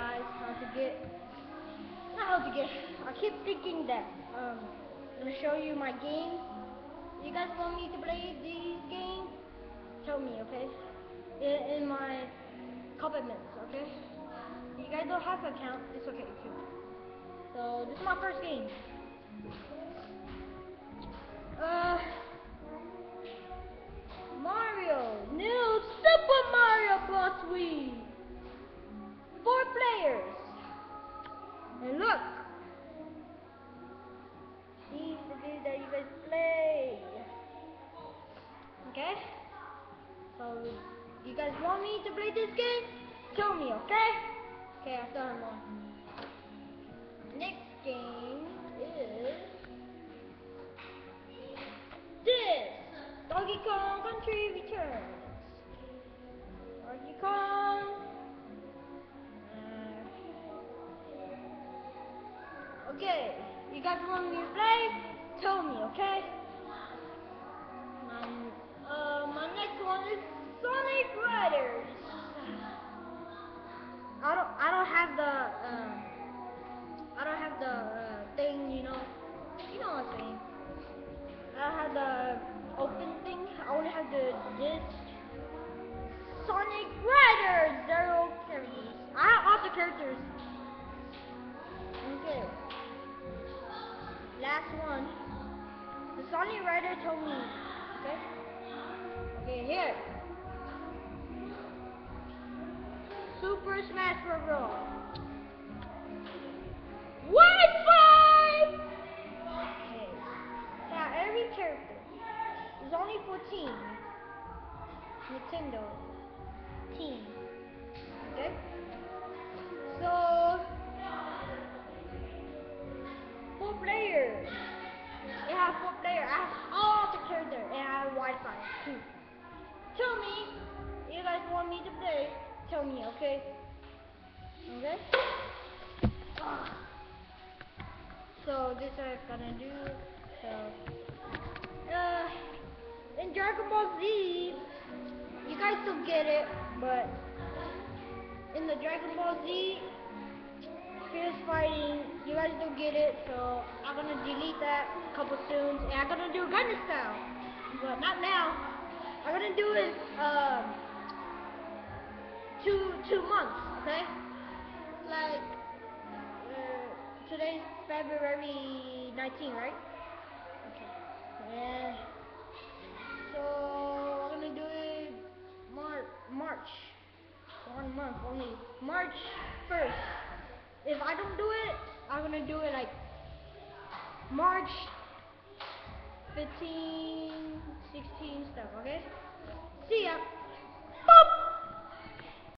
guys how to get, how to get, I keep thinking that, um, I'm going to show you my game. You guys want me to play these games? Tell me, okay? In, in my comments, okay? You guys don't have an account, it's okay too. So, this is my first game. Guys want me to play this game? Tell me, okay? Okay, I start them on. Next game is this Donkey Kong Country Returns. Donkey Kong. Okay, you guys want me to play? Tell me, okay? Open thing. I only have the this Sonic Riders zero characters. I have all the characters. Okay. Last one. The Sonic Rider told me. Okay. Okay, here. Super Smash Bros. 14. Nintendo team. Okay? So four players. It has four players. I have all the characters and I have Wi-Fi too. Tell me, you guys want me to play? Tell me, okay? Okay? So this is what I'm gonna do. So uh in Dragon Ball Z you guys don't get it, but in the Dragon Ball Z Fierce Fighting, you guys don't get it, so I'm gonna delete that couple soon and I'm gonna do a Gunner style. But not now. I'm gonna do it um two two months, okay? Like uh, today's February 19, right? Okay. Yeah. So we're gonna do it Mar March. One month only. March 1st. If I don't do it, I'm gonna do it like March 15, 16 stuff, okay? See ya!